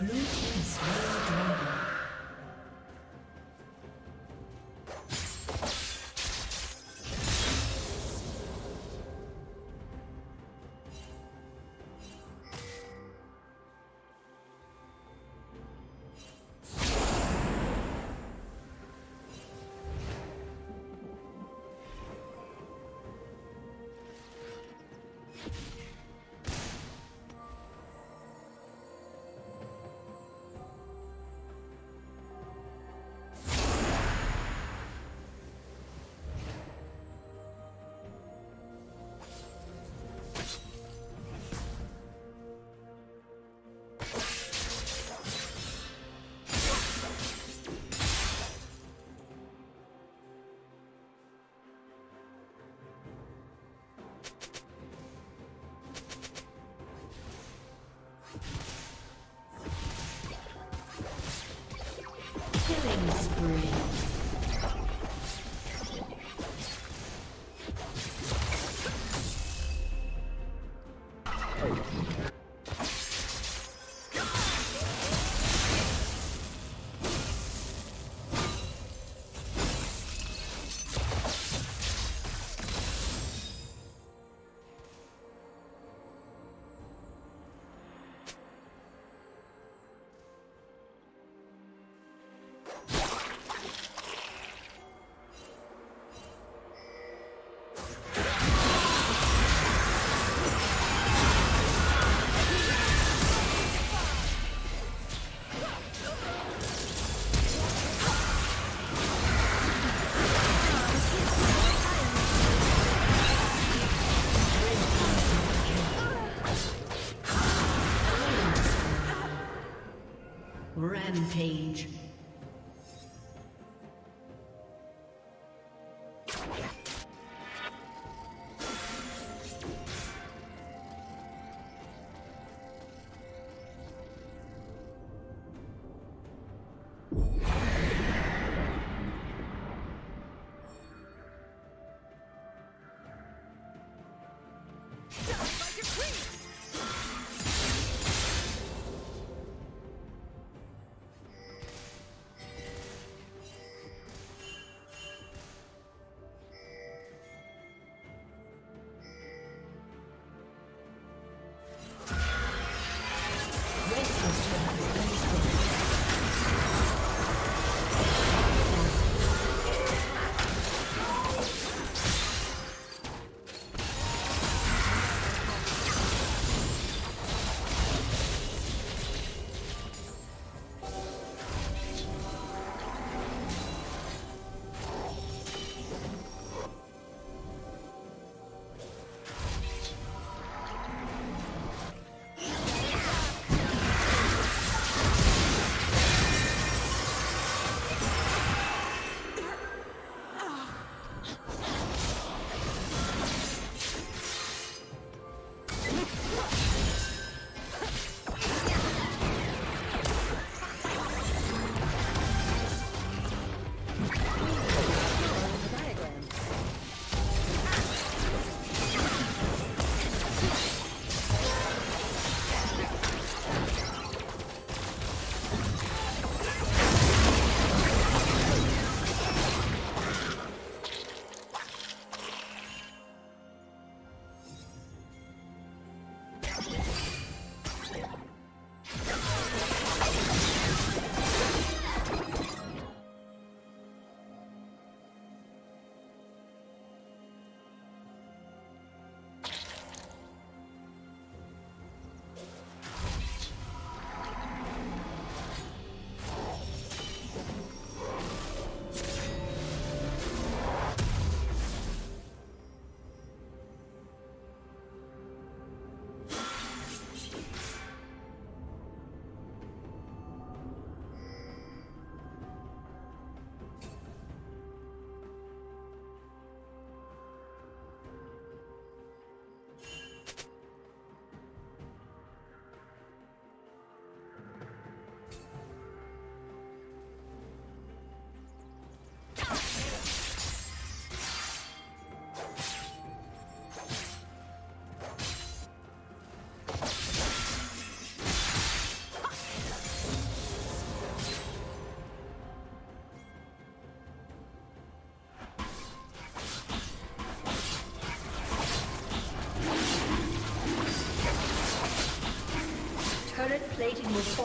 Blue you Killing spree.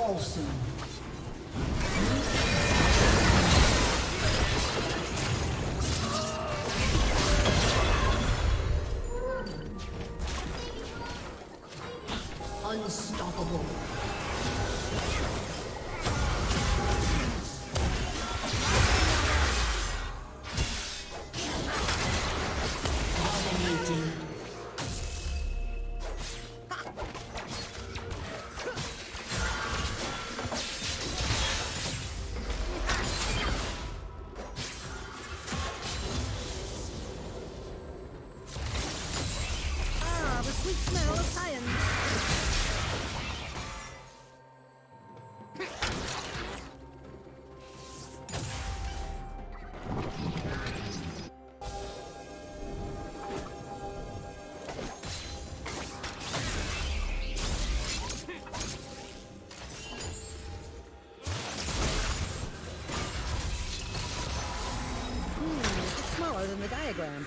Fall soon. Diagram.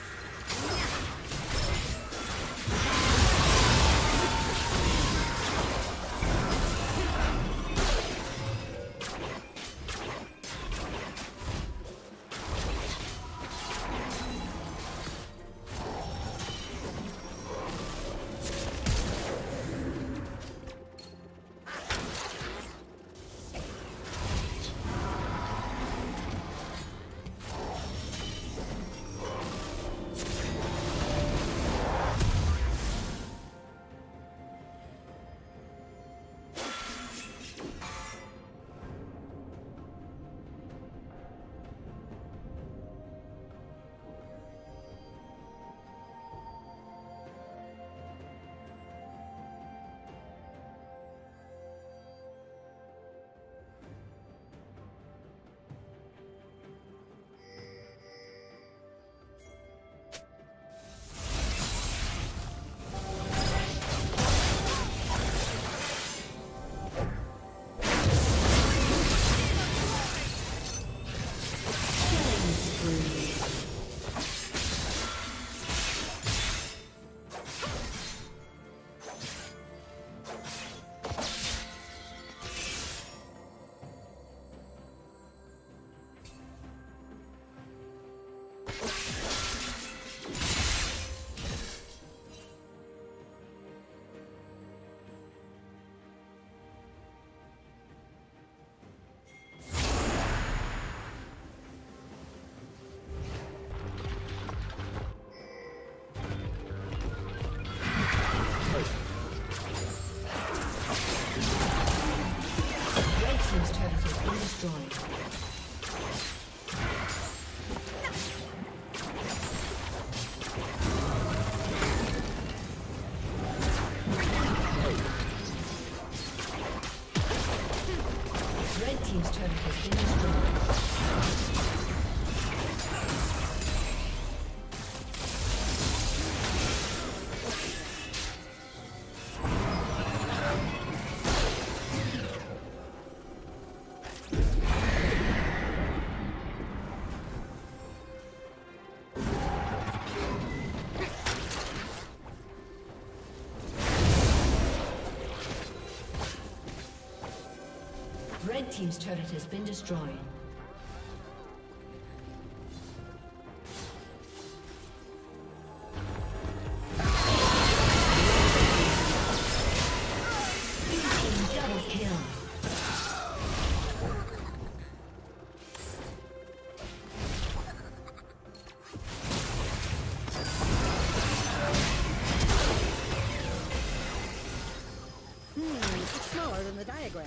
Team's turret has been destroyed. Hmm, it's smaller than the diagram.